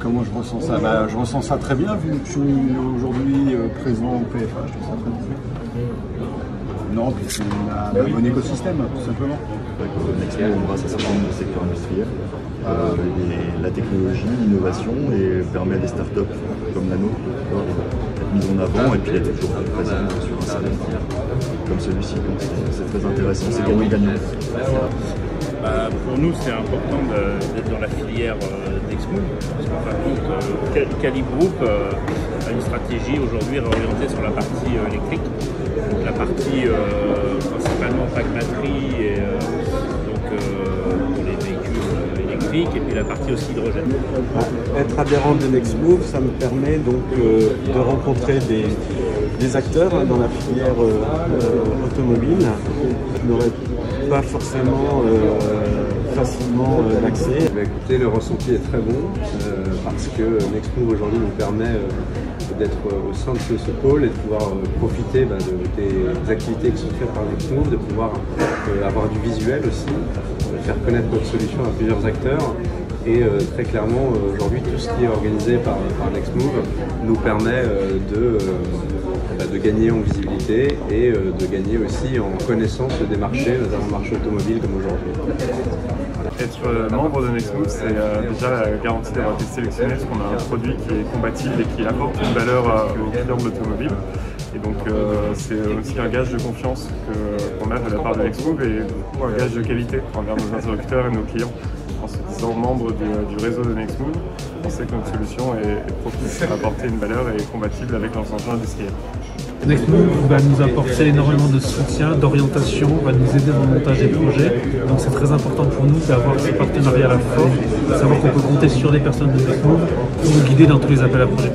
comment je ressens ça? Bah, Je ressens ça très bien vu que je suis aujourd'hui euh, présent au PFA, je trouve ça très bien. Non, puis c'est un, bon écosystème, tout simplement. Nextmo embrasse un certain nombre de secteurs industriels, euh, la technologie, l'innovation et permet à des startups comme la nôtre d'être mises en avant et puis d'être toujours présente sur un salon comme celui-ci. C'est très intéressant, c'est gagnant-gagnant. Bah, pour nous, c'est important d'être dans la filière euh, d'Exmo. Parce qu'en fin de compte, euh, Cali Group euh, a une stratégie aujourd'hui orientée sur la partie électrique. Partie principalement pacmaterie et donc, pour les véhicules électriques et puis la partie aussi hydrogène. Être adhérent de Nextmove, ça me permet donc de rencontrer des, acteurs hein, dans la filière automobile pas forcément euh, facilement euh, l'accès. Bah, écoutez, le ressenti est très bon euh, parce que Nextmove aujourd'hui nous permet d'être au sein de ce, pôle et de pouvoir profiter bah, des activités qui sont faites par Nextmove, de pouvoir avoir du visuel aussi, faire connaître notre solution à plusieurs acteurs. Et très clairement, aujourd'hui, tout ce qui est organisé par, par Nextmove nous permet de bah, de gagner en visibilité et euh, de gagner aussi en connaissance des marchés, notamment le marché automobile comme aujourd'hui. Être euh, membre de Nextmove, c'est euh, déjà la garantie d'avoir été sélectionné parce qu'on a un produit qui est compatible et qui apporte une valeur aux clients de l'automobile. Et donc c'est aussi un gage de confiance qu'on a de la part de Nextmove et un gage de qualité envers nos interlocuteurs et nos clients en se disant membre du, réseau de Nextmove, on sait que notre solution est, propice à apporter une valeur et est compatible avec leurs enjeux industriels. Nextmove va nous apporter énormément de soutien, d'orientation, va nous aider dans le montage des projets. Donc c'est très important pour nous d'avoir ce partenariat à la savoir qu'on peut compter sur les personnes de Nextmove pour nous guider dans tous les appels à projets.